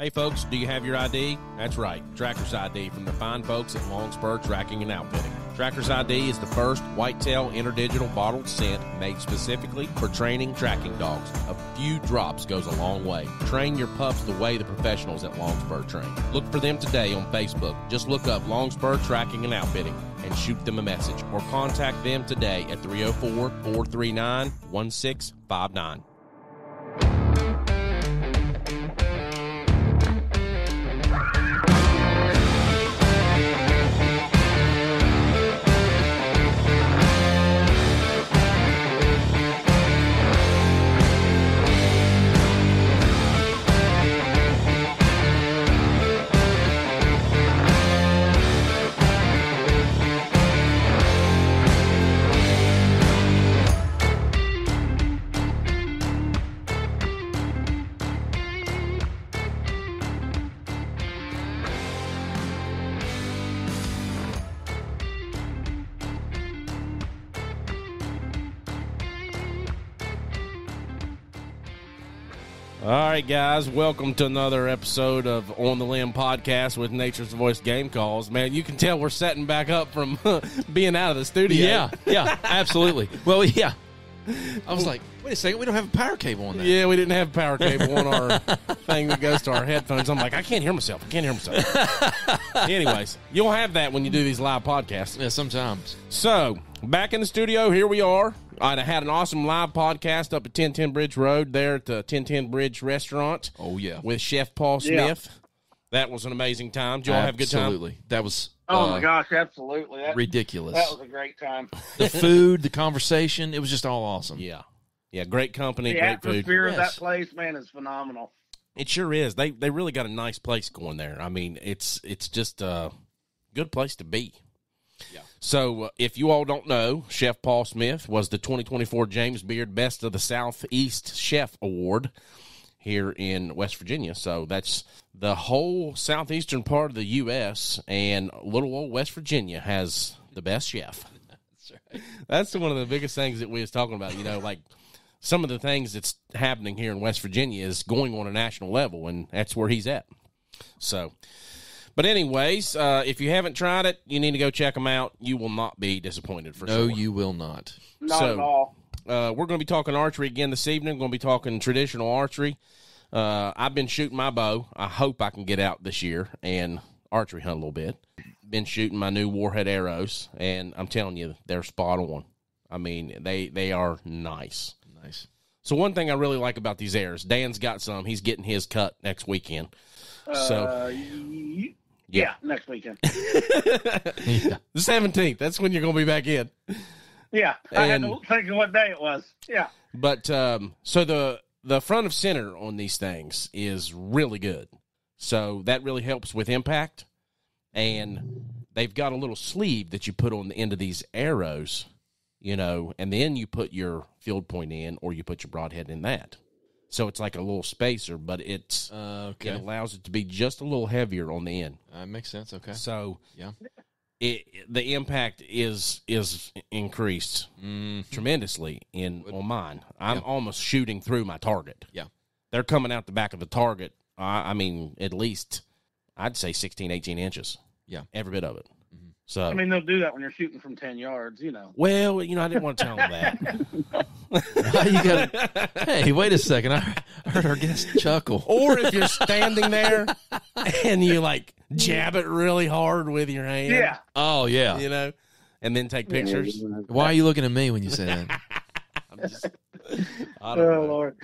Hey folks, do you have your ID? That's right, Tracker's ID from the fine folks at Longspur Tracking and Outfitting. Tracker's ID is the first whitetail interdigital bottled scent made specifically for training tracking dogs. A few drops goes a long way. Train your pups the way the professionals at Longspur train. Look for them today on Facebook. Just look up Longspur Tracking and Outfitting and shoot them a message or contact them today at 304 439 1659. Right, guys, welcome to another episode of On the Limb podcast with Nature's Voice Game Calls. Man, you can tell we're setting back up from being out of the studio. Yeah, yeah, absolutely. Well, yeah. I was like, wait a second, we don't have a power cable on that. Yeah, we didn't have a power cable on our thing that goes to our headphones. I'm like, I can't hear myself. I can't hear myself. Anyways, you'll have that when you do these live podcasts. Yeah, sometimes. So, back in the studio, here we are. I had an awesome live podcast up at 1010 Bridge Road there at the 1010 Bridge Restaurant. Oh, yeah. With Chef Paul Yeah. Smith. That was an amazing time. Did you all have a good time? Absolutely. That was Oh uh, my gosh, absolutely. That, ridiculous. that was a great time. the food, the conversation, it was just all awesome. Yeah. Yeah, great company, The great food. atmosphere of Yes. that place, man, is phenomenal. It sure is. They they really got a nice place going there. I mean, it's it's just a good place to be. Yeah. So, uh, if you all don't know, Chef Paul Smith was the 2024 James Beard Best of the Southeast Chef Award here in West Virginia. So, that's the whole southeastern part of the U.S. and little old West Virginia has the best chef. That's right. That's one of the biggest things that we was talking about. You know, like some of the things that's happening here in West Virginia is going on a national level, and that's where he's at. So, but anyways, uh, if you haven't tried it, you need to go check them out. You will not be disappointed for No, sure. No, you will not. Not So- at all. Uh, we're going to be talking archery again this evening. We're going to be talking traditional archery. Uh, I've been shooting my bow. I hope I can get out this year and archery hunt a little bit. Been shooting my new warhead arrows, and I'm telling you, they're spot on. I mean, they they are nice. Nice. So one thing I really like about these arrows, Dan's got some. He's getting his cut next weekend. So Uh, y- Yeah. yeah. next weekend. The seventeenth. That's when you're going to be back in. Yeah, I had And- to think of what day it was. Yeah, But um, so the the front of center on these things is really good. So that really helps with impact. And they've got a little sleeve that you put on the end of these arrows, you know, and then you put your field point in or you put your broadhead in that. So it's like a little spacer, but it's Uh, it allows it to be just a little heavier on the end. That makes sense. Okay. So Yeah. it, the impact is is increased Mm, tremendously in on mine. I'm Yeah. almost shooting through my target. Yeah. They're coming out the back of the target. I, I mean, at least I'd say 16, 18 inches. Yeah. Every bit of it. So, I mean they'll do that when you're shooting from ten yards. You know. well, you know, I didn't want to tell them that. You gotta, hey, wait a second. I I heard our guest chuckle. or if you're standing there and you like jab it really hard with your hand. Yeah. Oh, yeah. You know, and then take pictures. Why are you looking at me when you say that? I'm just, I Oh don't know. Lord.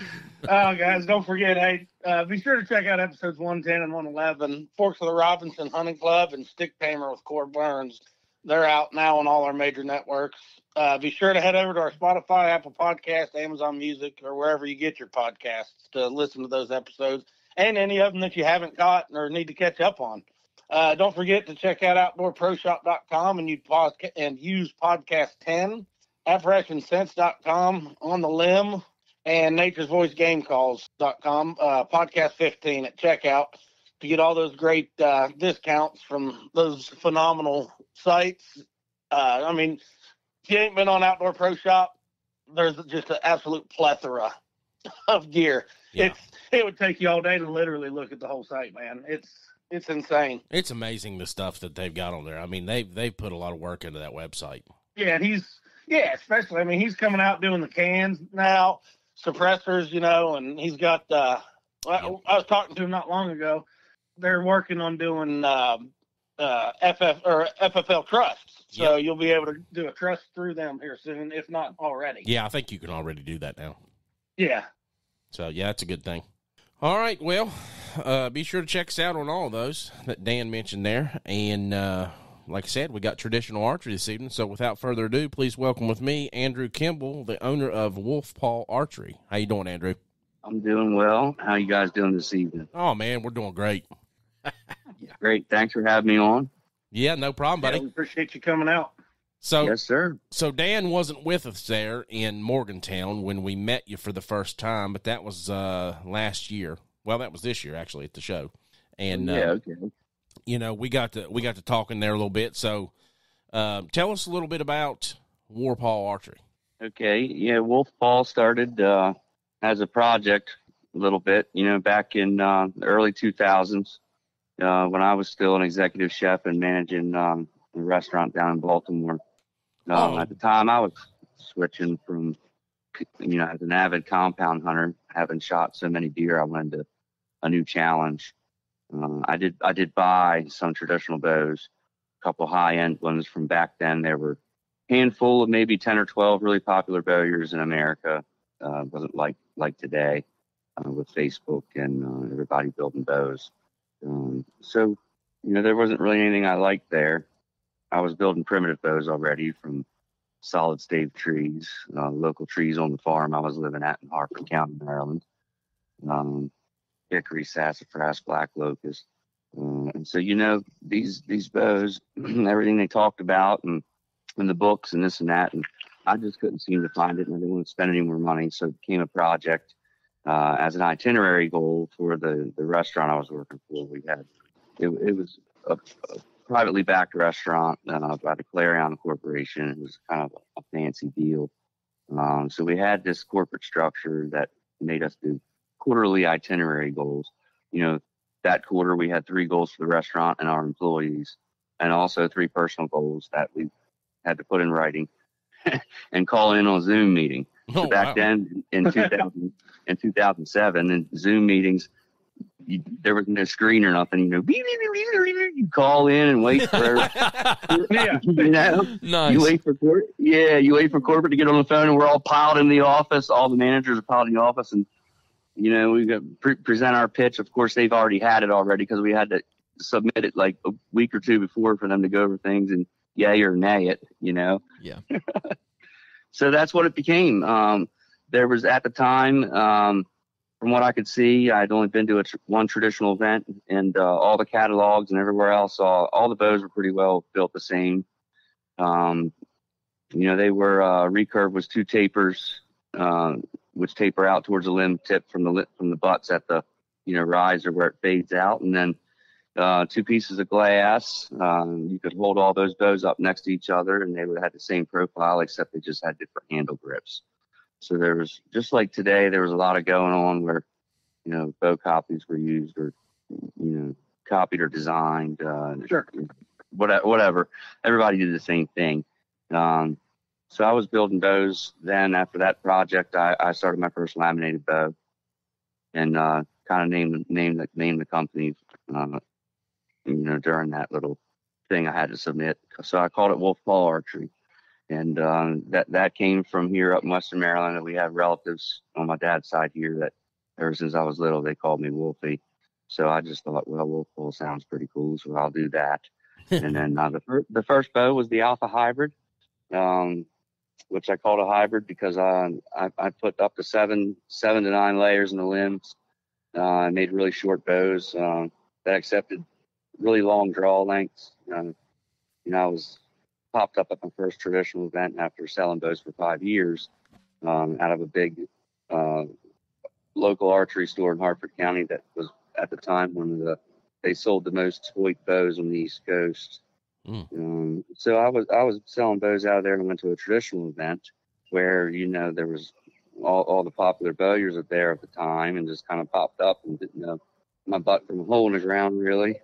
Oh guys, don't forget, hey, uh, be sure to check out episodes one ten and one eleven. Forks of the Robinson Hunting Club and Stiktamer with Cord Burns. They're out now on all our major networks. Uh, be sure to head over to our Spotify, Apple Podcast, Amazon Music, or wherever you get your podcasts to listen to those episodes and any of them that you haven't caught or need to catch up on. Uh, don't forget to check out outdoorproshop.com and you podca- and use podcast 10, apparitionscents.com, on the limb, and nature's voice game calls.com, uh, podcast 15 at checkout to get all those great uh, discounts from those phenomenal sites. Uh, I mean, if you ain't been on Outdoor Pro Shop, there's just an absolute plethora of gear. Yeah. It's it would take you all day to literally look at the whole site, man. It's it's insane. It's amazing the stuff that they've got on there. I mean, they've they've put a lot of work into that website. Yeah, and he's yeah, especially I mean he's coming out doing the cans now, suppressors, you know, and he's got uh I, I was talking to him not long ago. They're working on doing um uh FF or FFL trusts. So you'll be able to do a trust through them here soon, if not already. Yeah, I think you can already do that now. Yeah. So yeah, that's a good thing. All right, well, uh, be sure to check us out on all of those that Dan mentioned there, and uh, like I said, we got traditional archery this evening. So without further ado, please welcome with me Andrew Kimpel, the owner of Wolf Paw Archery. How you doing, Andrew? I'm doing well. How you guys doing this evening? Oh man, we're doing great. Great. Thanks for having me on. Yeah, no problem, Yeah, buddy. we appreciate you coming out. So yes, sir. so Dan wasn't with us there in Morgantown when we met you for the first time, but that was uh, last year. Well, that was this year actually at the show, and uh, yeah, okay. You know we got to we got to talking there a little bit. So uh, tell us a little bit about Wolf Paw Archery. Okay. Yeah, Wolf Paw started uh, as a project a little bit, you know, back in uh, the early 2000s uh, when I was still an executive chef and managing um, a restaurant down in Baltimore. Um, Oh. At the time, I was switching from, you know, as an avid compound hunter, having shot so many deer, I wanted to, a new challenge. Uh, I did I did buy some traditional bows, a couple high end ones from back then. There were handful of maybe 10 or 12 really popular bowyers in America. Uh, wasn't like like today uh, with Facebook and uh, everybody building bows. Um, so, you know, there wasn't really anything I liked there. I was building primitive bows already from solid stave trees, uh, local trees on the farm I was living at in Harford County, Maryland. Um, hickory, sassafras, black locust. Uh, and so, you know, these these bows, everything they talked about and in the books and this and that, and I just couldn't seem to find it, and I didn't want to spend any more money, so it became a project uh, as an itinerary goal for the the restaurant I was working for. We had it, it was a, a privately backed restaurant uh, by the Clarion Corporation. It was kind of a fancy deal. Um, so we had this corporate structure that made us do quarterly itinerary goals. You know, that quarter we had three goals for the restaurant and our employees, and also three personal goals that we had to put in writing and call in on a Zoom meeting. So Oh, back wow. then in 2000, in 2007, in Zoom meetings, you, there was no screen or nothing. You know, you call in and wait for, Yeah. you know, Nice. you wait for court. Yeah, you wait for corporate to get on the phone, and we're all piled in the office. All the managers are piled in the office, and you know we got pre- present our pitch. Of course, they've already had it already because we had to submit it like a week or two before for them to go over things and yay or nay it. You know. Yeah. so that's what it became. Um, there was at the time, um, from what I could see, I'd only been to a tr- one traditional event, and uh, all the catalogs and everywhere else, all, all the bows were pretty well built the same. Um, you know, they were uh, recurve was two tapers, uh, which taper out towards the limb tip from the lip from the butts at the you know riser where it fades out, and then uh, two pieces of glass. Um, you could hold all those bows up next to each other, and they would have the same profile, except they just had different handle grips. So there was just like today, there was a lot of going on where you know bow copies were used or you know copied or designed. Uh, Sure. Whatever, whatever. Everybody did the same thing. Um, so I was building bows. Then after that project, I, I started my first laminated bow, and uh, kind of named named the named the company. Uh, you know, during that little thing I had to submit. So I called it Wolf Paw Archery, and um, that that came from here up in Western Maryland. And we have relatives on my dad's side here that ever since I was little they called me Wolfie. So I just thought, well, Wolf Paw sounds pretty cool, so I'll do that. and then uh, the fir- the first bow was the Alpha Hybrid, um, which I called a hybrid because uh, I I put up to seven seven to nine layers in the limbs. Uh, I made really short bows um, that accepted really long draw lengths. Um, you know, I was popped up at my first traditional event after selling bows for five years um, out of a big uh, local archery store in Harford County that was at the time one of the they sold the most Hoyt bows on the East Coast. Mm. Um, so I was I was selling bows out of there and went to a traditional event where you know there was all, all the popular bowyers up there at the time and just kind of popped up and didn't know my butt from a hole in the ground really.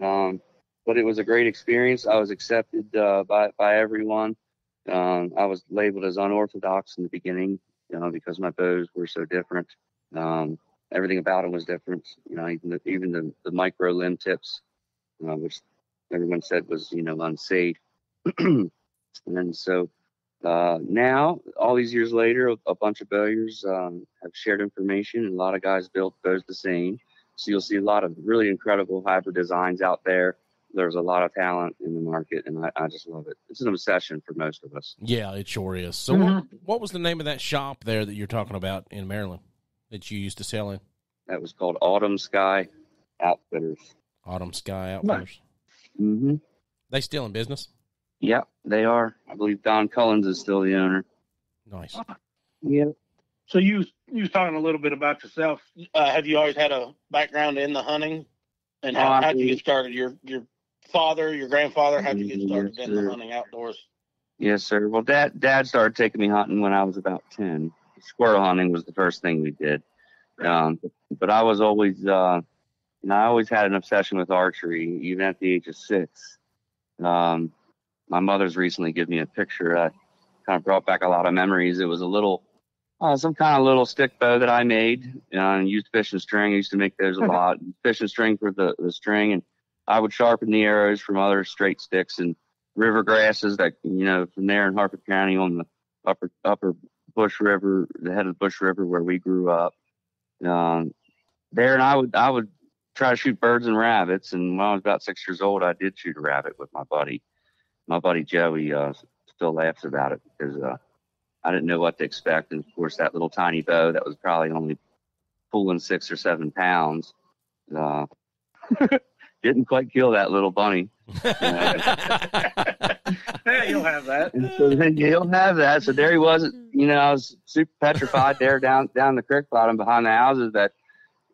Um, but it was a great experience. I was accepted uh, by by everyone. Um, I was labeled as unorthodox in the beginning, you know, because my bows were so different. Um, everything about them was different. You know, even the, even the, the micro limb tips, uh, which everyone said was you know unsafe. and so uh, now, all these years later, a, a bunch of bowyers um, have shared information, and a lot of guys built bows the same. So you'll see a lot of really incredible hybrid designs out there. There's a lot of talent in the market, and I, I just love it. It's an obsession for most of us. Yeah, it sure is. So, what, what was the name of that shop there that you're talking about in Maryland that you used to sell in? That was called Autumn Sky Outfitters. Autumn Sky Outfitters. Mm-hmm. They still in business? Yeah, they are. I believe Don Cullins is still the owner. Nice. Yeah. So you you was talking a little bit about yourself. Uh, have you always had a background in the hunting? And how Uh, how'd you get started? Your your father, your grandfather, how'd you get Yes, started in the sir. hunting outdoors? Yes, sir. Well, dad, dad started taking me hunting when I was about 10. Squirrel hunting was the first thing we did. Um, but I was always, uh, and I always had an obsession with archery, even at the age of six. Um, my mother's recently given me a picture that kind of brought back a lot of memories. It was a little, uh, some kind of little stick bow that I made uh, and used fishing string. I used to make those a lot. Fishing string for the, the string, and I would sharpen the arrows from other straight sticks and river grasses that you know from there in Harford County on the upper upper Bush River, the head of the Bush River where we grew up. Um, there, and I would I would try to shoot birds and rabbits. And when I was about six years old, I did shoot a rabbit with my buddy, my buddy Joey. Uh, still laughs about it because uh, I didn't know what to expect, and of course that little tiny bow that was probably only pulling six or seven pounds. Uh, didn't quite kill that little bunny. Yeah, you'll have that. And so then you don't have that. So there he was. You know, I was super petrified there down down the creek bottom behind the houses that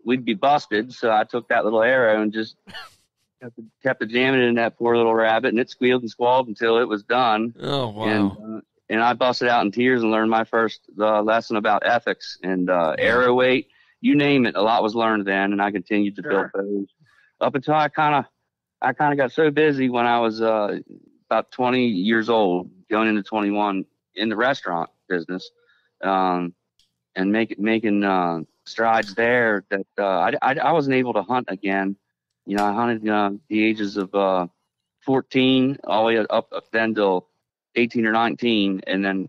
we'd be busted. So I took that little arrow and just kept, kept jamming it in that poor little rabbit, and it squealed and squalled until it was done. Oh wow. And uh, and I busted out in tears and learned my first uh, lesson about ethics and uh, arrow weight. You name it, a lot was learned then, and I continued to build those up until I kind of I kind of got so busy when I was uh, about 20 years old, going into 21 in the restaurant business, um, and make, making uh, strides there that uh, I, I, I wasn't able to hunt again. You know, I hunted uh, the ages of uh, 14 all the way up, up then till 18 or 19, and then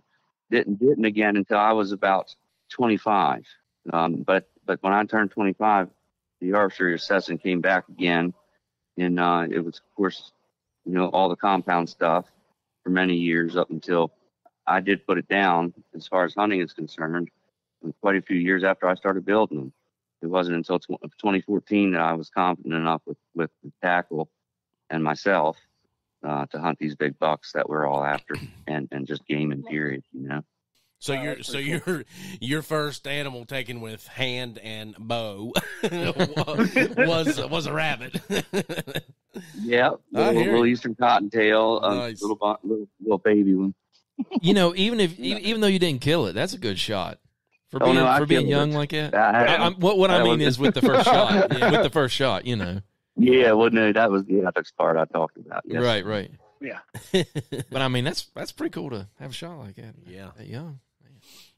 didn't didn't again until I was about 25. Um, but but when I turned 25, the archery assessing came back again, and uh, it was of course you know all the compound stuff for many years up until I did put it down as far as hunting is concerned. And quite a few years after I started building them, it wasn't until tw- 2014 that I was confident enough with with the tackle and myself uh, to hunt these big bucks that we're all after and and just gaming period. You know. So Oh, your that's so pretty your your first animal taken with hand and bow was was a rabbit. Yeah, I little, little eastern cottontail, uh, Nice. little, little little baby one. you know, even if e- even though you didn't kill it, that's a good shot for Oh, being no, for being young it. like that. I- I, I'm, what what I that mean is with the first shot, yeah, with the first shot, you know. Yeah, wasn't it? That was the ethics part I talked about. Yes. Right, right. Yeah. But I mean, that's that's pretty cool to have a shot like that. Yeah. that young.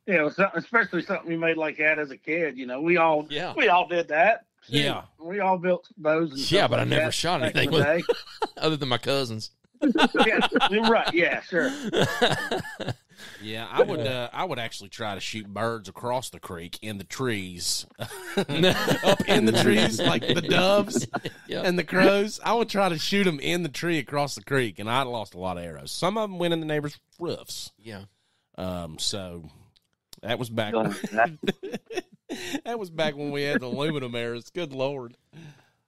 Yeah, it was something, especially something you made like that as a kid. You know, we all Yeah. we all did that. Yeah. we all built bows. And Yeah, stuff but I never shot anything the day. Other than my cousins. Yeah, you're right. Yeah, sure. Yeah, I would. Uh, I would actually try to shoot birds across the creek in the trees, up in the trees like the doves Yeah. and the crows. I would try to shoot them in the tree across the creek, and I lost a lot of arrows. Some of them went in the neighbors' roofs. yeah. Um, so that was back. So that- that was back when we had the aluminum arrows. Good lord!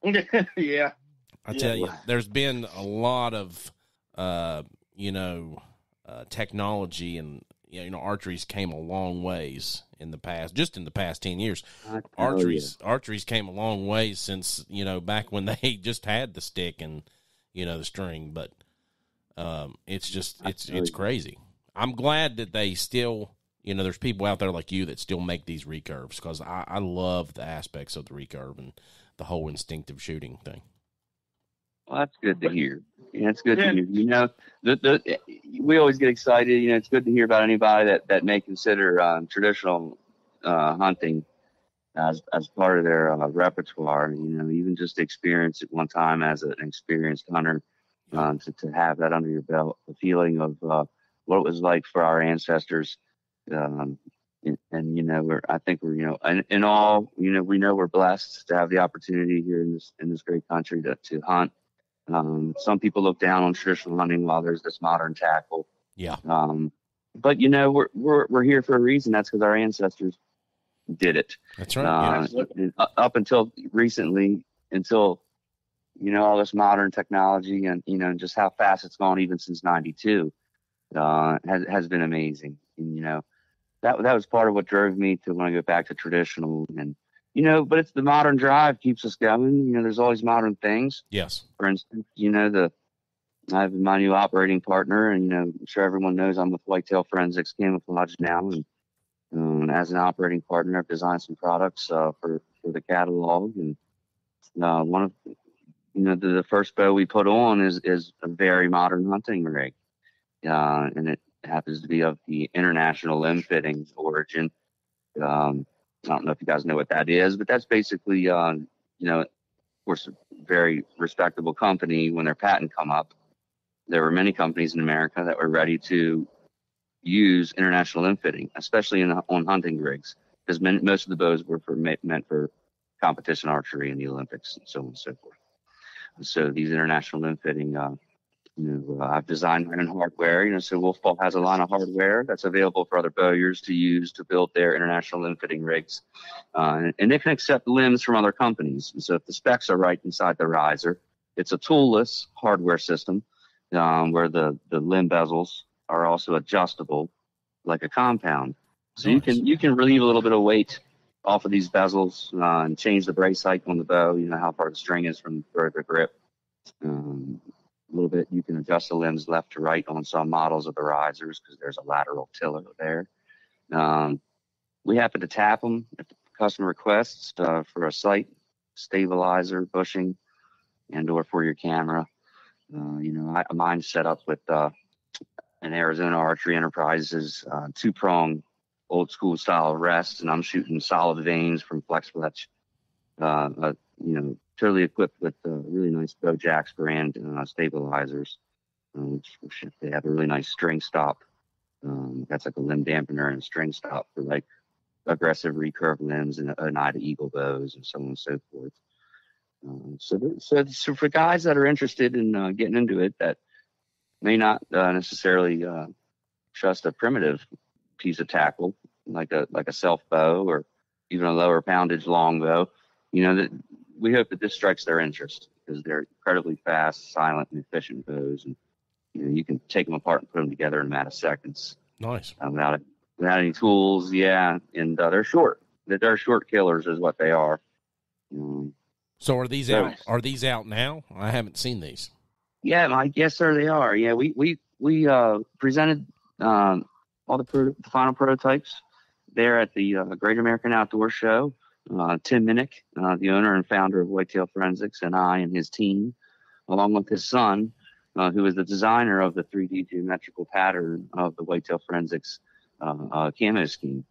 yeah, I Yeah. tell you, there's been a lot of, uh, you know, uh, technology and you know, archery's came a long ways in the past, just in the past ten years. I tell Archery's archery's came a long ways since you know back when they just had the stick and you know the string, but um, it's just it's it's you. crazy. I'm glad that they still you know, there's people out there like you that still make these recurves because I, I love the aspects of the recurve and the whole instinctive shooting thing. Well, that's good to hear. Yeah, it's good to hear. You know, the, the we always get excited. You know, it's good to hear about anybody that that may consider um, traditional uh, hunting as as part of their uh, repertoire. You know, even just experience it one time as an experienced hunter, um, to to have that under your belt, the feeling of uh, what it was like for our ancestors. Um, and, and, you know, we're I think we're you know, in, in all you know, we know we're blessed to have the opportunity here in this in this great country to to hunt um, some people look down on traditional hunting while there's this modern tackle. Yeah. Um, but you know, we're we're we're here for a reason. That's because our ancestors did it. That's right. Uh, yeah. Up until recently, until you know all this modern technology and you know just how fast it's gone, even since '92, uh, has has been amazing. And you know, that that was part of what drove me to want to go back to traditional and you know, but it's the modern drive keeps us going. You know, there's always modern things. Yes. For instance, you know, the I have my new operating partner, and you know, I'm sure everyone knows I'm with Whitetail Forensics Camouflage now, and um, as an operating partner, I've designed some products uh, for for the catalog, and uh, one of you know the, the, first bow we put on is is a very modern hunting rig, uh, and it happens to be of the international limb fitting origin. Um, I don't know if you guys know what that is, but that's basically, uh, you know, of course, a very respectable company. When their patent come up, there were many companies in America that were ready to use international limb fitting, especially in on hunting rigs, because most of the bows were for meant for competition archery in the Olympics and so on and so forth. So these international limb fitting uh, you know, uh, I've designed my own hardware. You know, so Wolf Paw has a line of hardware that's available for other bowyers to use to build their international limb fitting rigs, uh, and, and, they can accept limbs from other companies. And so if the specs are right inside the riser, it's a toolless hardware system um, where the the limb bezels are also adjustable, like a compound. So nice. you can you can relieve a little bit of weight off of these bezels uh, and change the brace height on the bow. You know how far the string is from the grip. Um, a little bit. You can adjust the limbs left to right on some models of the risers because there's a lateral tiller there. Um, we happen to tap them if the customer requests uh, for a sight stabilizer, bushing, and or for your camera. Uh, you know, I, mine's set up with uh, an Arizona Archery Enterprises uh, two-prong old school style rest, and I'm shooting solid veins from Flex Fletch. Uh, uh, you know, totally equipped with uh, really nice BowJax brand uh, stabilizers, uh, which, which, they have a really nice string stop. Um, that's like a limb dampener and string stop for like aggressive recurve limbs and an eye to eagle bows and so on and so forth. Um, so, so, so for guys that are interested in uh, getting into it that may not uh, necessarily uh, trust a primitive piece of tackle like a like a self bow or even a lower poundage long bow, you know that we hope that this strikes their interest because they're incredibly fast, silent, and efficient bows, and you know you can take them apart and put them together in a matter of seconds. Nice. Uh, without without any tools, yeah, and uh, they're short. They're short killers, is what they are. Um, so are these so, out? Are these out now? I haven't seen these. Yeah, Mike. Yes, sir. They are. Yeah, we we we uh, presented um, all the, pro- the final prototypes there at the uh, Great American Outdoor Show uh, Tim Minnick, uh, the owner and founder of Whitetail Forensics, and I and his team, along with his son, uh, who is the designer of the 3D geometrical pattern of the Whitetail Forensics uh, uh, camo scheme.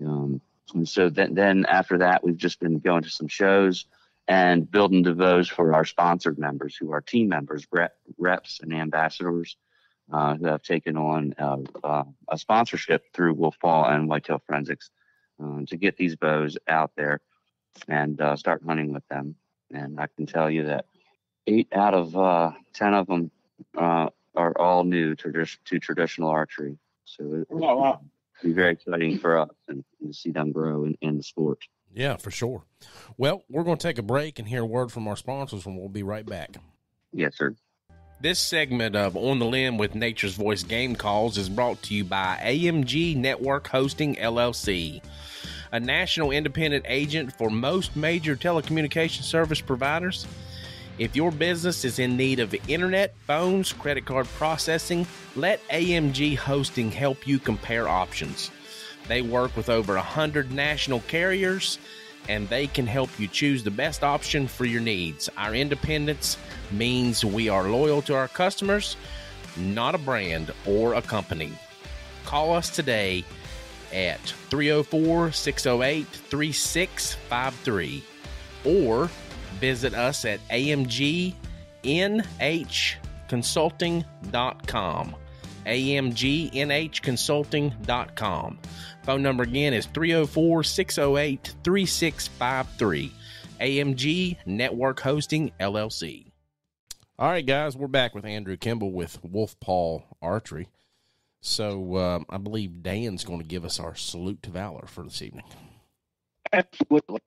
Um, and so then, then after that, we've just been going to some shows and building DeVoes for our sponsored members, who are team members, rep, reps, and ambassadors. Uh, who have taken on a sponsorship through Wolf Paw and Whitetail Forensics uh, to get these bows out there and uh, start hunting with them. And I can tell you that eight out of uh, ten of them uh, are all new to, to traditional archery. So it, oh, wow. be very exciting for us and, and to see them grow in, in the sport. Yeah, for sure. Well, we're going to take a break and hear a word from our sponsors, and we'll be right back. Yes, sir. This segment of On the Limb with Nature's Voice Game Calls is brought to you by AMG Network Hosting LLC, a national independent agent for most major telecommunication service providers. If your business is in need of internet, phones, credit card processing, let AMG Hosting help you compare options. They work with over 100 national carriers and they can help you choose the best option for your needs. Our independence means we are loyal to our customers, not a brand or a company. Call us today at 304 608 3653 or visit us at amgnhconsulting.com. amgnhconsulting.com. Phone number again is 304 608 3653. AMG Network Hosting LLC. All right, guys, we're back with Andrew Kimpel with Wolf Paw Archery. So um, I believe Dan's going to give us our salute to valor for this evening. Absolutely.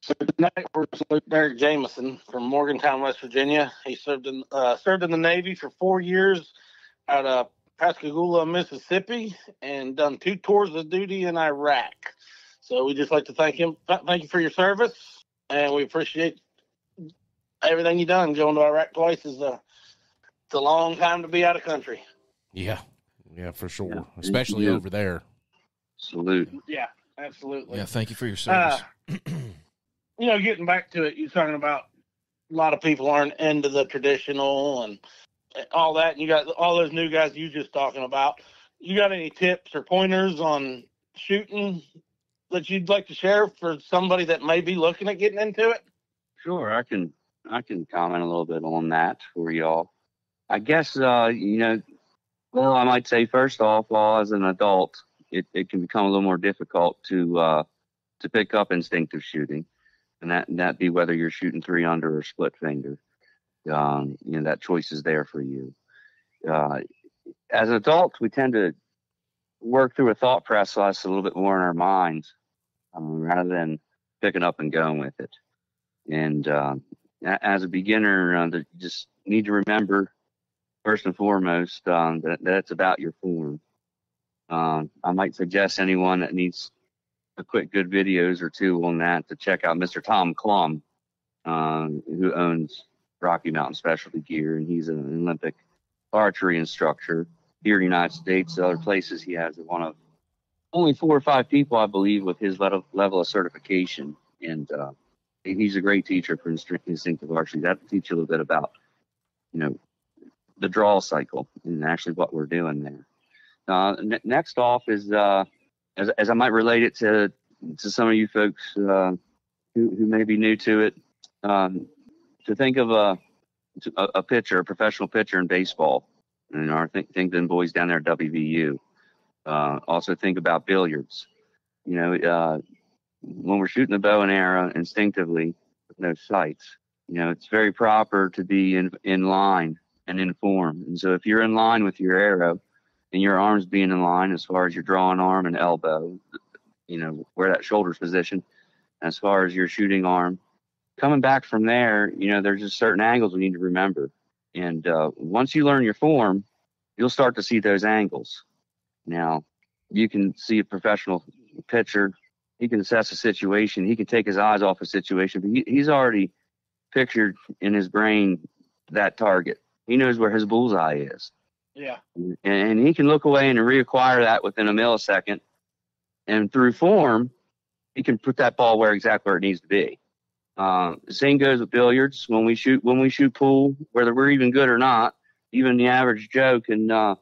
So tonight we're salute Derek Jameson from Morgantown, West Virginia. He served in uh, served in the Navy for four years at of Pascagoula, Mississippi, and done two tours of duty in Iraq. So we just like to thank him. Thank you for your service, and we appreciate everything you done. Going to Iraq twice is a it's a long time to be out of country. Yeah, yeah, for sure, yeah. especially over there. Salute. Yeah, absolutely. Yeah, thank you for your service. Uh, you know, getting back to it, you're talking about a lot of people aren't into the traditional and all that. And you got all those new guys you just talking about. You got any tips or pointers on shooting that you'd like to share for somebody that may be looking at getting into it? Sure, I can I can comment a little bit on that for y'all. I guess uh, you know, well, I might say first off, well, as an adult, it, it can become a little more difficult to uh, to pick up instinctive shooting, and that and that be whether you're shooting three under or split finger. Um, you know that choice is there for you. Uh, as adults, we tend to work through a thought process a little bit more in our minds um, rather than picking up and going with it. And uh, as a beginner, uh, you just need to remember first and foremost um, that, that it's about your form. Um, I might suggest anyone that needs a quick good videos or two on that to check out Mr. Tom Clum, um, who owns Rocky Mountain Specialty Gear, and he's an Olympic archery instructor here in the United States. Other places, he has one of only four or five people, I believe, with his level, level of certification. And uh, he's a great teacher for instinctive archery. That will teach you a little bit about, you know, the draw cycle and actually what we're doing there. Uh, n- next off is, uh, as, as I might relate it to to some of you folks uh, who, who may be new to it, um, to think of a a pitcher, a professional pitcher in baseball, and I think think them boys down there at WVU. Uh, also think about billiards. You know, uh, when we're shooting the bow and arrow instinctively with no sights, you know, it's very proper to be in in line and in form. And so if you're in line with your arrow and your arms being in line as far as your drawing arm and elbow, you know, where that shoulder's positioned, as far as your shooting arm coming back from there, you know, there's just certain angles we need to remember. And uh, once you learn your form, you'll start to see those angles. Now, you can see a professional pitcher. He can assess a situation. He can take his eyes off a situation, but he, he's already pictured in his brain that target. He knows where his bullseye is. Yeah. And, and he can look away and reacquire that within a millisecond. And through form, he can put that ball where exactly where it needs to be. Uh, the same goes with billiards. When we shoot, when we shoot pool, whether we're even good or not, even the average Joe can uh,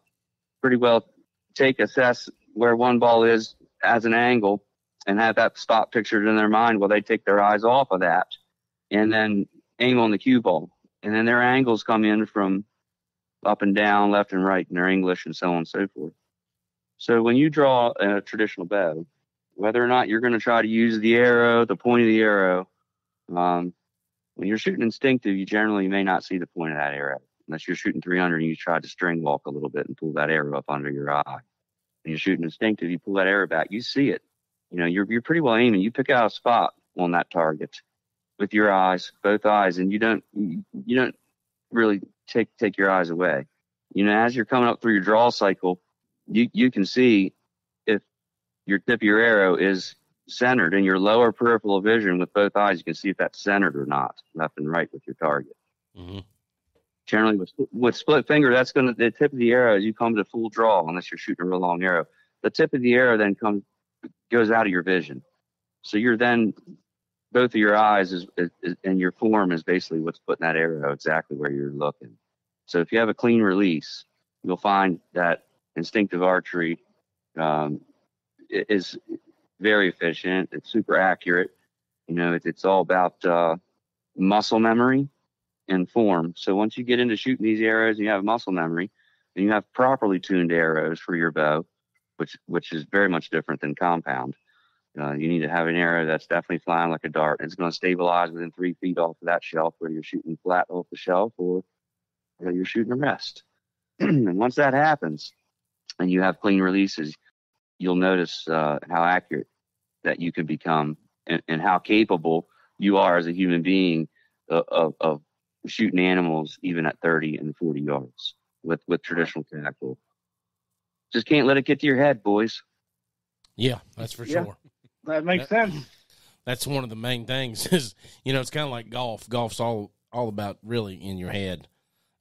pretty well take assess where one ball is as an angle and have that spot pictured in their mind while they take their eyes off of that and then aim on the cue ball. And then their angles come in from up and down, left and right in their English and so on and so forth. So when you draw a traditional bow, whether or not you're going to try to use the arrow, the point of the arrow, um, when you're shooting instinctive, you generally may not see the point of that arrow unless you're shooting three under and you try to string walk a little bit and pull that arrow up under your eye. When you're shooting instinctive, you pull that arrow back, you see it. You know, you're you're pretty well aiming. You pick out a spot on that target with your eyes, both eyes, and you don't you, don't really take take your eyes away. You know, as you're coming up through your draw cycle, you you can see if your tip of your arrow is centered in your lower peripheral vision with both eyes. You can see if that's centered or not, left and right with your target. Mm-hmm. Generally, with, with split finger, that's going to the tip of the arrow as you come to full draw, unless you're shooting a real long arrow. The tip of the arrow then comes goes out of your vision. So you're then both of your eyes is, is, and your form is basically what's putting that arrow exactly where you're looking. So if you have a clean release, you'll find that instinctive archery um, is very efficient. It's super accurate. You know, it, it's all about uh, muscle memory and form. So once you get into shooting these arrows and you have muscle memory, and you have properly tuned arrows for your bow, which which is very much different than compound. Uh, you need to have an arrow that's definitely flying like a dart. It's going to stabilize within three feet off of that shelf, whether you're shooting flat off the shelf or you're shooting a rest. and once that happens, and you have clean releases, you'll notice uh, how accurate that you can become and, and, how capable you are as a human being of, of, of shooting animals even at 30 and 40 yards with with traditional tackle. Just can't let it get to your head, boys. Yeah, that's for yeah, sure. That makes that, sense. That's one of the main things. Is you know, it's kind of like golf. Golf's all all about really in your head.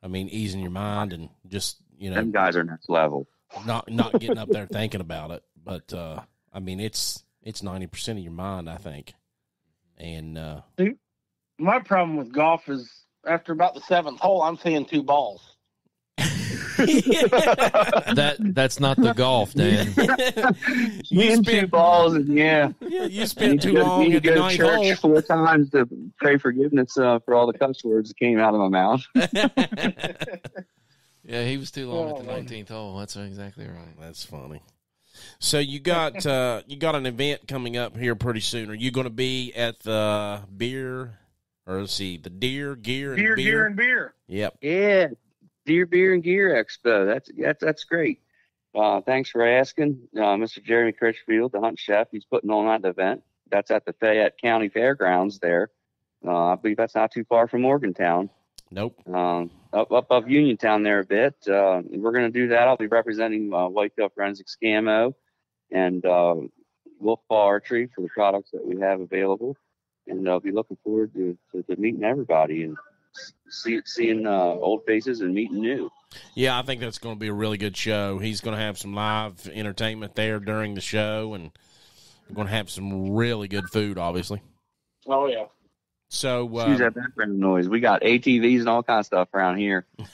I mean, easing your mind and just you know, them guys are next level. Not not getting up there thinking about it, but uh I mean, it's it's ninety percent of your mind, I think. And uh See, my problem with golf is after about the seventh hole, I'm seeing two balls. that that's not the golf, Dan. you spent two balls, and yeah, yeah, you spent too long you at the ninth church hole. four times to pray forgiveness uh, for all the cuss words that came out of my mouth. yeah, he was too long oh, at the nineteenth hole. That's exactly right. That's funny. So you got uh, you got an event coming up here pretty soon. Are you going to be at the beer or let's see the deer gear and beer, beer gear and beer? Yep. Yeah, Deer Beer and Gear Expo. That's that's that's great. Uh, thanks for asking, uh, Mr. Jeremy Critchfield, the hunt chef. He's putting on that event. That's at the Fayette County Fairgrounds there. Uh, I believe that's not too far from Morgantown. Nope. Um, up up of Uniontown there a bit. Uh, we're going to do that. I'll be representing uh, Whitetail Forensics Camo and uh, Wolf Paw Archery for the products that we have available. And I'll be looking forward to, to, to meeting everybody and see, seeing uh, old faces and meeting new. Yeah, I think that's going to be a really good show. He's going to have some live entertainment there during the show, and we're going to have some really good food, obviously. Oh yeah. So uh, excuse that background noise. We got ATVs and all kinds of stuff around here.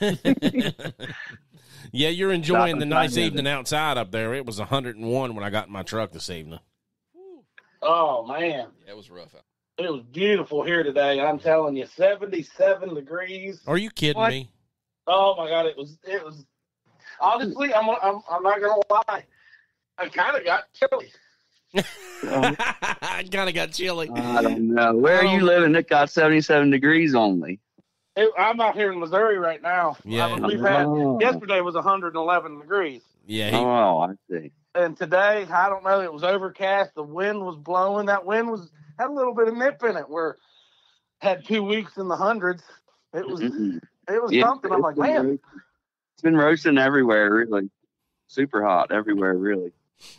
yeah, you're enjoying the nice evening outside up there. It was 101 when I got in my truck this evening. Oh man, yeah, it was rough out. It was beautiful here today. I'm telling you, 77 degrees. Are you kidding what? me? Oh my god, it was it was. Honestly, I'm I'm, I'm not gonna lie. I kind of got chilly. I kind of got chilly. I don't know. Where um, are you um, living? It got 77 degrees only. It, I'm out here in Missouri right now. Yeah. I we've had oh. yesterday was 111 degrees. Yeah. He, oh, I see. And today, I don't know. It was overcast. The wind was blowing. That wind was had a little bit of nip in it. Where had two weeks in the hundreds. It was mm-hmm. it was yeah, something. I'm like, man, it's been roasting everywhere. Really, super hot everywhere. Really.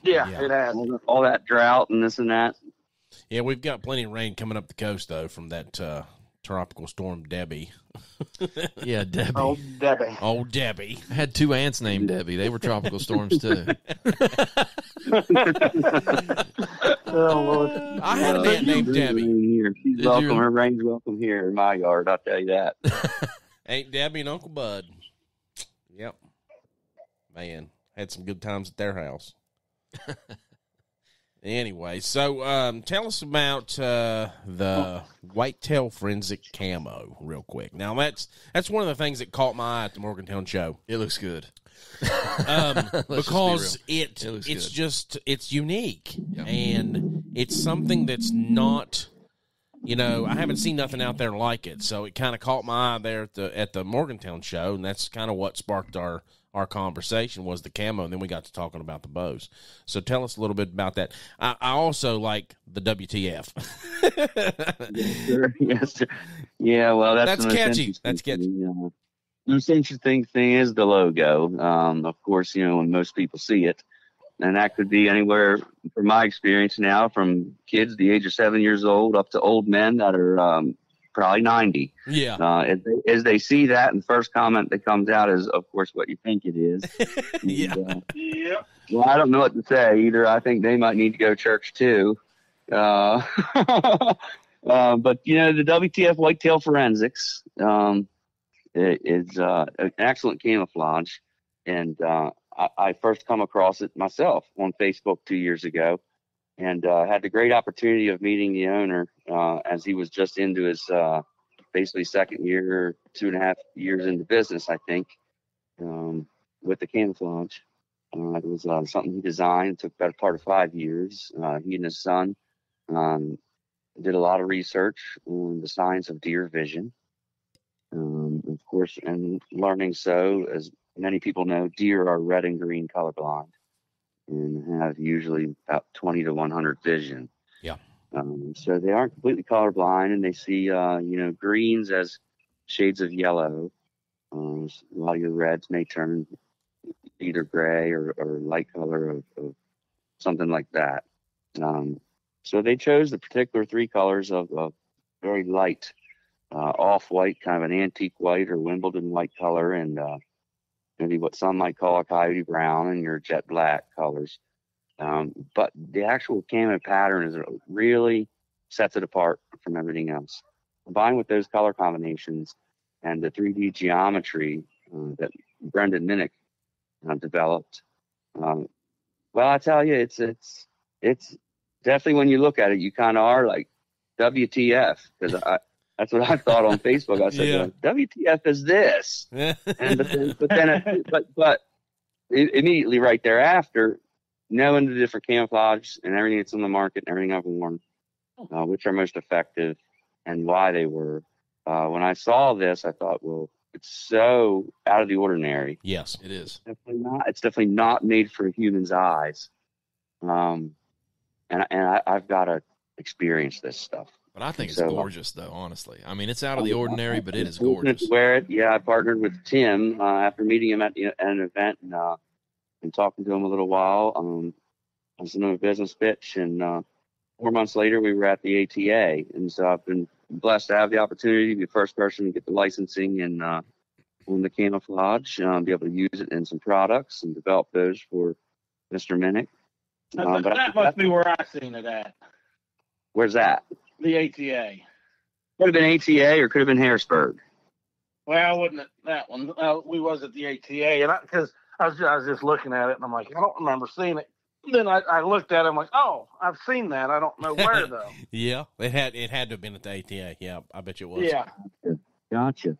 Yeah, yeah. it has all, that drought and this and that. Yeah, we've got plenty of rain coming up the coast though from that uh, tropical storm Debbie. yeah, Debbie. Old Debbie. Oh, Debbie. I had two aunts named Debbie. They were tropical storms too. oh, I had an aunt named Debbie. Here. She's Did welcome. You? Her rain's welcome here in my yard. I'll tell you that. Aunt Debbie and Uncle Bud. Yep. Man, had some good times at their house. Anyway, so um, tell us about uh, the whitetail forensic camo, real quick. Now that's that's one of the things that caught my eye at the Morgantown show. It looks good um, because be it, it it's good. just it's unique and it's something that's not. You know, I haven't seen nothing out there like it, so it kind of caught my eye there at the at the Morgantown show, and that's kind of what sparked our our conversation was the camo, and then we got to talking about the bows. So tell us a little bit about that. I, I also like the WTF. yes, sir. Yes, sir. Yeah, well, that's, that's catchy. That's catchy. The most interesting thing is the logo. Um, of course, you know when most people see it, and that could be anywhere, from my experience now, from kids the age of seven years old up to old men that are um, probably 90. Yeah. Uh, as, they, as they see that, and the first comment that comes out is, of course, what you think it is. yeah. And, uh, Yep. well, I don't know what to say either. I think they might need to go to church too. Uh, uh, but you know, the WTF Whitetail Forensics um, is uh, an excellent camouflage, and uh, I, I first come across it myself on Facebook two years ago, and uh, had the great opportunity of meeting the owner uh, as he was just into his uh, basically second year, two and a half years into business, I think, um, with the camouflage. Uh, it was uh, something he designed. It took better part of five years. Uh, he and his son um, did a lot of research on the science of deer vision. Um, of course, and learning so, as many people know, deer are red and green colorblind and have usually about 20 to 100 vision. Yeah. Um, so they aren't completely colorblind and they see, uh, you know, greens as shades of yellow. Um, a lot of your reds may turn either gray or, or light color of, of something like that. Um, so they chose the particular three colors of, of very light, uh, off white, kind of an antique white or Wimbledon white color, and uh, maybe what some might call a coyote brown and your jet black colors. Um, but the actual camo pattern is really sets it apart from everything else. Combined with those color combinations and the 3D geometry uh, that Brendan Minnick uh, developed. Um, well, I tell you, it's it's it's definitely when you look at it, you kind of are like WTF because I that's what I thought on Facebook. I said, Yeah. WTF is this? And but then, but then it, but but i- immediately right thereafter, knowing the different camouflage and everything that's on the market and everything I've worn, uh, which are most effective and why they were. Uh, when I saw this, I thought, well, it's so out of the ordinary yes. It is. definitely not. It's definitely not made for humans' eyes. Um, and and I, I've got to experience this stuff. But I think it's So- gorgeous, though. Honestly, I mean, it's out of the ordinary, but it is gorgeous. wear it. Yeah, I partnered with Tim uh, after meeting him at, the, at an event and uh, and talking to him a little while. Um, I was in a business pitch, and uh, four months later, we were at the ATA, and so I've been blessed to have the opportunity to be the first person to get the licensing and uh, on the camouflage, um, be able to use it in some products and develop those for Mr. Minnick. That, Um, but I- that must be where I've seen it at. Where's that? The ATA. Could have been ATA or could have been Harrisburg. Well, wasn't it that one? Uh, we was at the ATA, and because I, was, I was just looking at it, and I'm like, I don't remember seeing it. Then I, I looked at it, I'm like, oh, I've seen that. I don't know where though. Yeah. It had it had to have been at the ATA. Yeah, I bet you it was. yeah, Gotcha.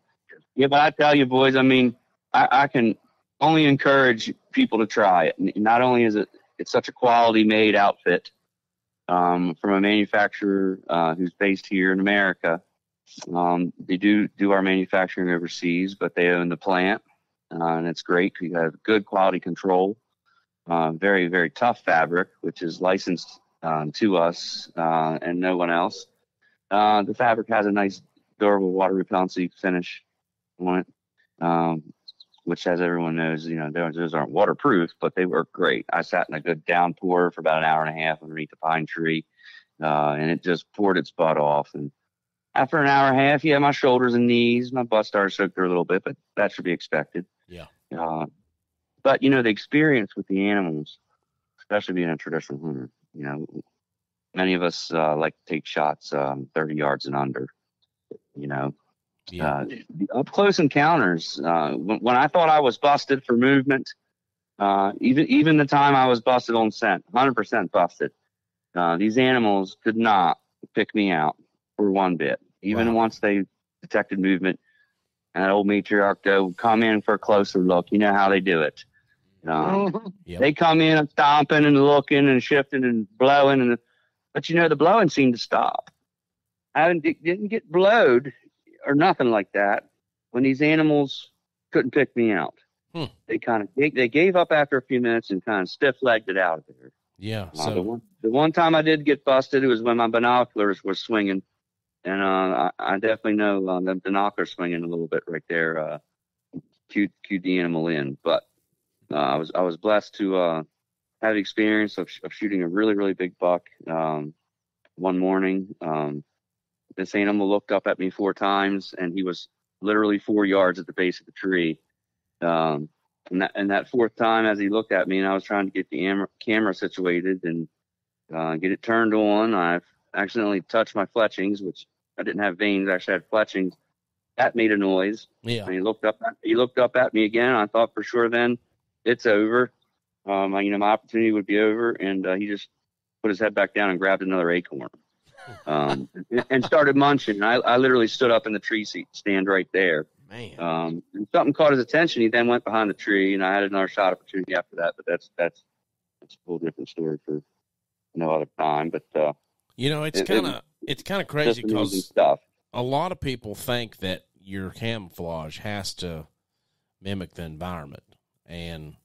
Yeah, but I tell you, boys, I mean, I, I can only encourage people to try it. Not only is it it's such a quality made outfit um, from a manufacturer uh, who's based here in America. Um, they do do our manufacturing overseas, but they own the plant, uh, and it's great. We have good quality control. Uh, very very tough fabric, which is licensed um, to us uh, and no one else. Uh, the fabric has a nice durable water repellency finish on it, um, which, as everyone knows, you know those, those aren't waterproof, but they work great. I sat in a good downpour for about an hour and a half underneath the pine tree, uh, and it just poured its butt off. And after an hour and a half, yeah, my shoulders and knees, my butt started to through a little bit, but that should be expected. Yeah. Uh, but you know the experience with the animals, especially being a traditional hunter, you know, many of us uh, like to take shots um, 30 yards and under. You know, Yeah. uh, the up close encounters. Uh, when, when I thought I was busted for movement, uh, even even the time I was busted on scent, 100% busted. Uh, these animals could not pick me out for one bit. Even Wow. once they detected movement, and that old matriarch would come in for a closer look. You know how they do it. Um, Yep. they come in and stomping and looking and shifting and blowing and but you know the blowing seemed to stop. I didn't, didn't get blowed or nothing like that when these animals couldn't pick me out. Hmm. They kind of they, they gave up after a few minutes and kind of stiff legged it out of there. Yeah. Uh, the So one the one time I did get busted, it was when my binoculars were swinging, and uh, I, I definitely know uh, the binoculars swinging a little bit right there. Uh, cued, cued the animal in, but uh, I was I was blessed to uh, have the experience of, sh- of shooting a really really big buck um, one morning. Um, this animal looked up at me four times, and he was literally four yards at the base of the tree. Um, and that, and that fourth time, as he looked at me, and I was trying to get the camera, camera situated and uh, get it turned on, I accidentally touched my fletchings, which I didn't have vanes. I actually had fletchings. That made a noise. Yeah. And he looked up. At, he looked up at me again. I thought for sure then it's over. Um, you know, my opportunity would be over, and uh, he just put his head back down and grabbed another acorn, um, and, started munching. I, I literally stood up in the tree seat stand right there. Man. Um, and something caught his attention. He then went behind the tree, and I had another shot opportunity after that. But that's that's that's a whole different story for no other time. But uh, You know, it's It- kind of it's kind of crazy because stuff. a lot of people think that your camouflage has to mimic the environment. And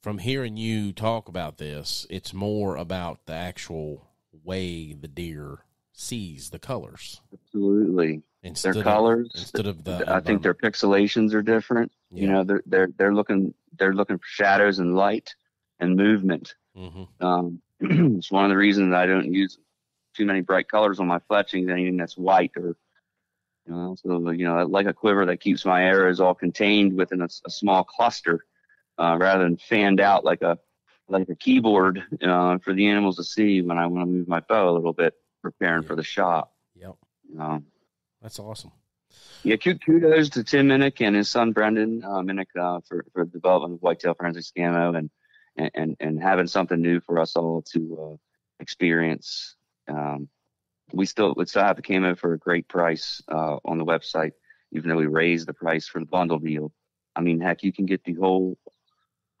from hearing you talk about this, it's more about the actual way the deer sees the colors Absolutely, instead their of, colors. instead of the. I think their pixelations are different. You know, they're they're they're looking they're looking for shadows and light and movement. hmm Um, it's one of the reasons I don't use too many bright colors on my fletchings. Anything that's white or you know, so you know, like a quiver that keeps my arrows all contained within a small cluster, uh, rather than fanned out like a like a keyboard uh, for the animals to see when I want to move my bow a little bit, preparing for the shot. Yep, Um, that's awesome. yeah, ku- kudos to Tim Minnick and his son Brendan uh, Minnick uh, for for the development of Whitetail Forensics Camo and and and, having something new for us all to uh, experience. Um, we still would still have the camo for a great price uh, on the website, even though we raised the price for the bundle deal. I mean, heck, you can get the whole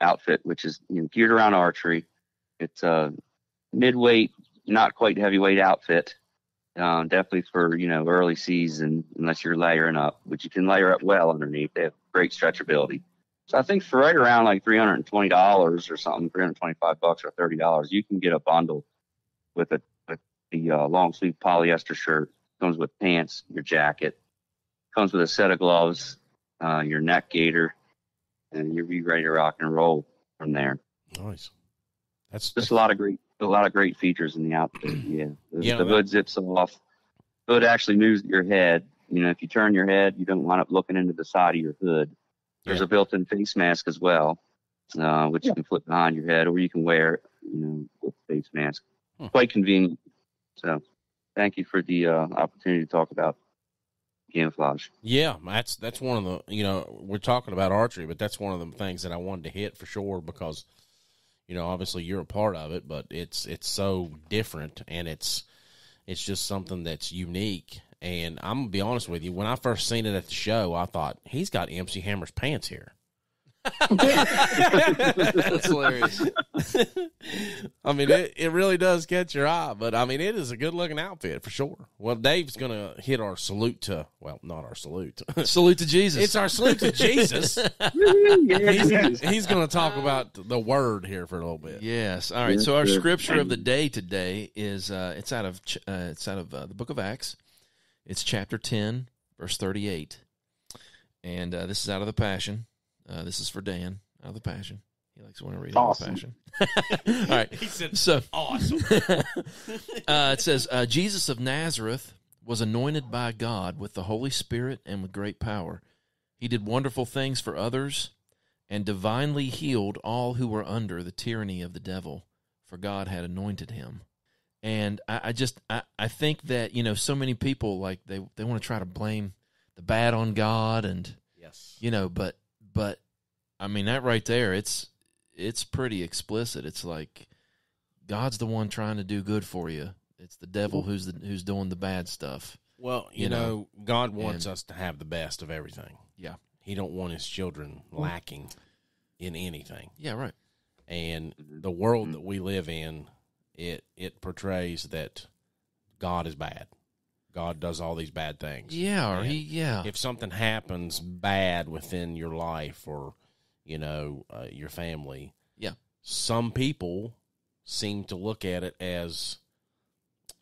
outfit, which is you know, geared around archery. It's a midweight, not quite heavyweight outfit. Um, definitely for you know early season, unless you're layering up, which you can layer up well underneath. They have great stretchability. So I think for right around like three hundred and twenty dollars or something, three hundred twenty-five bucks or thirty dollars, you can get a bundle with a with the uh, long sleeve polyester shirt. Comes with pants, your jacket, comes with a set of gloves, uh, your neck gaiter, and you'll be ready to rock and roll from there. Nice. That's Just a lot of great, a lot of great features in the outfit. Yeah, the, Yeah, the hood zips off. Hood actually moves your head. You know, if you turn your head, you don't wind up looking into the side of your hood. There's Yeah. a built-in face mask as well, uh, which you can flip behind your head, or you can wear it, you know, with the face mask. Hmm. Quite convenient. So, thank you for the uh, opportunity to talk about camouflage. Yeah, that's that's one of the you know we're talking about archery, but that's one of the things that I wanted to hit for sure because you know obviously you're a part of it, but it's it's so different and it's it's just something that's unique. And I'm gonna be honest with you, when I first seen it at the show, I thought he's got MC Hammer's pants here. That's hilarious. I mean, it, it really does catch your eye, but I mean, it is a good looking outfit for sure. Well, Dave's gonna hit our salute to well, not our salute. Salute to Jesus. it's our salute to Jesus. he's, he's going to talk about the word here for a little bit. Yes. All right. So our scripture of the day today is uh, it's out of uh, it's out of uh, the book of Acts. It's chapter ten, verse thirty-eight, and uh, this is out of the Passion. Uh, this is for Dan out of the Passion. He likes when I read out of the Passion. All right. He said, So "Awesome." uh, it says uh, Jesus of Nazareth was anointed by God with the Holy Spirit and with great power. He did wonderful things for others and divinely healed all who were under the tyranny of the devil, for God had anointed him. And I, I just I, I think that you know so many people like they they want to try to blame the bad on God and yes. you know but but I mean that right there it's it's pretty explicit. It's like God's the one trying to do good for you. It's the devil who's the who's doing the bad stuff. Well, you, You know, know, God wants and- us to have the best of everything. Yeah. He don't want his children lacking in anything. Yeah, right. And mm-hmm. the world mm-hmm. that we live in, it it portrays that God is bad. God does all these bad things. Yeah, or he yeah. if something happens bad within your life or you know uh, your family Yeah. some people seem to look at it as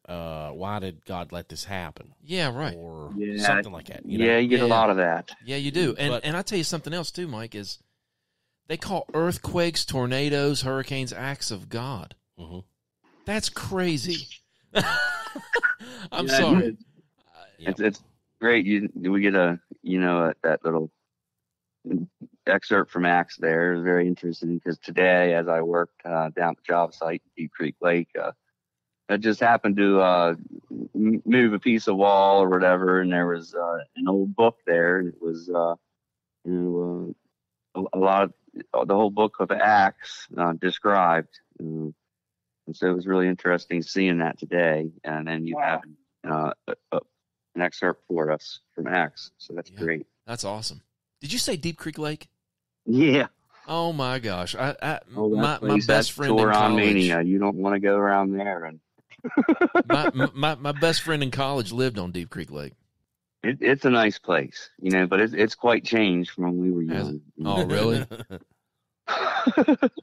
uh why did god let this happen yeah, right. or Yeah. something like that you know? yeah, you get Yeah, a lot of that. Yeah, you do. And But- and I tell you something else too, Mike, is they call earthquakes, tornadoes, hurricanes acts of God. Mhm. That's crazy. I'm Yeah, sorry. it- Yep. It's it's great. You we get a you know that little excerpt from Acts there. It was very interesting because today, as I worked uh, down at the job site, Deep Creek Lake, uh, I just happened to uh, move a piece of wall or whatever, and there was uh, an old book there. It was uh, you know uh, a, a lot of the whole book of Acts uh, described. Uh, and so it was really interesting seeing that today. And then you Wow. have uh, a, a, an excerpt for us from Acts. So that's Yeah. great. That's awesome. Did you say Deep Creek Lake? Yeah. Oh my gosh! I, I Oh, my, my best friend in college. Mania. You don't want to go around there. And my, my my best friend in college lived on Deep Creek Lake. it, it's a nice place, you know, but it's, it's quite changed from when we were young. Oh, really?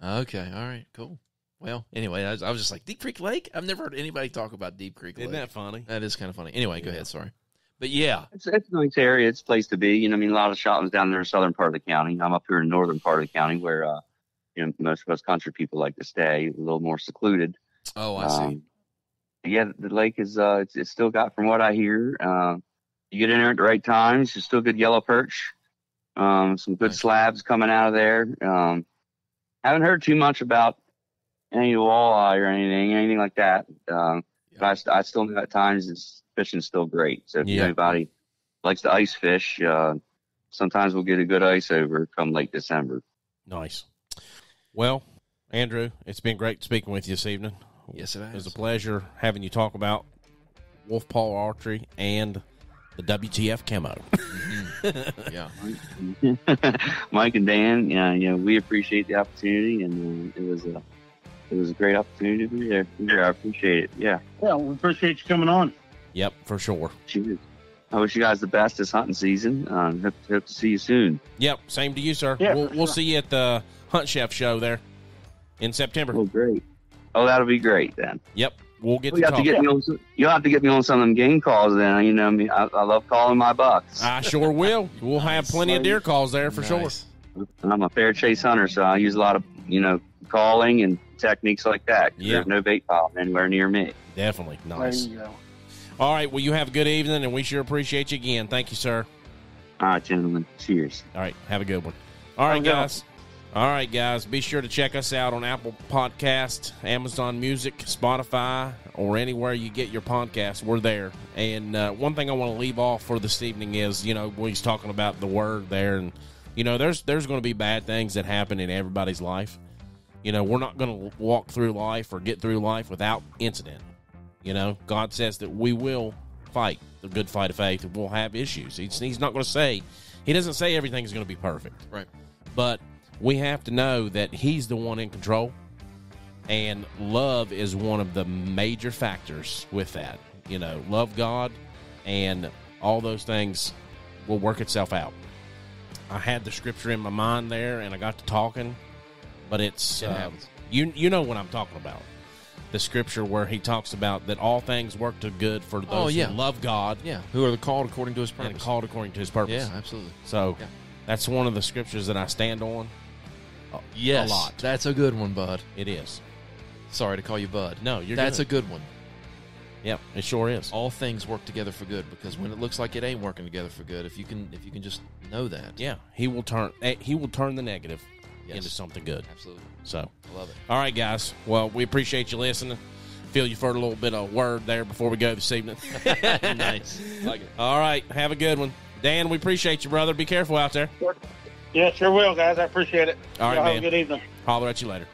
Okay, all right, cool. Well, anyway, I was, I was just like Deep Creek Lake. I've never heard anybody talk about Deep Creek Lake. Isn't that funny? that is kind of funny. Anyway, go ahead. Sorry, but yeah, It's, it's a nice area. It's a place to be. You know, I mean, a lot of shopping's down there in the southern part of the county. I'm up here in the northern part of the county where, uh, you know, most of us country people like to stay a little more secluded. oh, I see. Um, yeah, the lake is, uh, it's, it's still got, from what I hear, uh, you get in there at the right times, there's still good yellow perch, um, some good Nice. slabs coming out of there. Um, haven't heard too much about any walleye or anything, anything like that. Um, but I, I still know at times it's fishing's still great. So if Yeah. anybody likes to ice fish, uh, sometimes we'll get a good ice over come late December. Nice. Well, Andrew, it's been great speaking with you this evening. Yes, it It was a pleasure having you talk about Wolf Paw Archery and the WTF camo. yeah, Mike and Dan, yeah, yeah, we appreciate the opportunity, and uh, it was a it was a great opportunity to be there. Yeah, I appreciate it. Yeah, Yeah, we appreciate you coming on. yep, for sure. cheers. I wish you guys the best this hunting season. Um, hope, hope to see you soon. Yep, same to you, sir. Yeah, we'll for we'll sure. see you at the Hunt Chef show there in September. Oh, great. Oh, that'll be great then. Yep, we'll get You to have to talk. get me on. Some, you'll have to get me on some of them game calls. Then you know me. I, I love calling my bucks. I sure will. We'll have plenty of deer calls there for sure. Nice. I'm a fair chase hunter, so I use a lot of you know calling and techniques like that. Yeah. There's no bait pile anywhere near me. Definitely nice. There you go. All right, well, you have a good evening, and we sure appreciate you again. Thank you, sir. All right, gentlemen. Cheers. All right, have a good one. All right, Have a good one. guys. All right, guys. Be sure to check us out on Apple Podcast, Amazon Music, Spotify, or anywhere you get your podcasts. We're there. And uh, one thing I want to leave off for this evening is, you know, when he's talking about the word there, and you know, there's there's going to be bad things that happen in everybody's life. You know, we're not going to walk through life or get through life without incident. You know, God says that we will fight the good fight of faith and we'll have issues. He's, he's not going to say, He doesn't say everything's going to be perfect. Right. But we have to know that He's the one in control. And love is one of the major factors with that. You know, love God and all those things will work itself out. I had the scripture in my mind there and I got to talking, but it's It happens. you you know what I'm talking about. The scripture where he talks about that all things work to good for those Oh, yeah. who love God Yeah, who are the called according to His and purpose? called according to his purpose. Yeah, absolutely. So Yeah. that's one of the scriptures that I stand on. Yes, a lot. That's a good one, Bud. It is. Sorry to call you Bud. No, you're That's good. a good one. Yep, it sure is. All things work together for good because when it looks like it ain't working together for good, if you can, if you can just know that. Yeah, he will turn eh, he will turn the negative Yes. into something good. Absolutely. So, I love it. all right, guys. Well, we appreciate you listening. Feel you for a little bit of word there before we go this evening. nice. Like it. all right, have a good one, Dan. We appreciate you, brother. Be careful out there. Yeah, sure will, guys. I appreciate it. All right, Y'all man. Have a good evening. Holler at you later.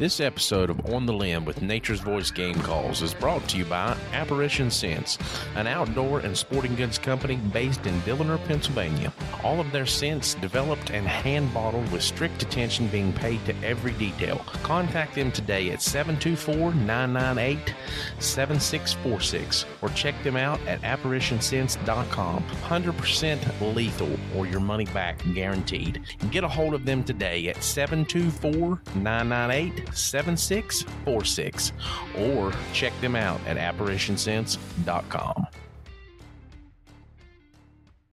This episode of On the Limb with Nature's Voice Game Calls is brought to you by Apparition Scents, an outdoor and sporting goods company based in Dilliner, Pennsylvania. All of their scents developed and hand bottled with strict attention being paid to every detail. Contact them today at 724 998 7646 or check them out at apparitionscents.com. 100% lethal or your money back guaranteed. Get a hold of them today at 724 998 7646 or check them out at apparitionscents.com.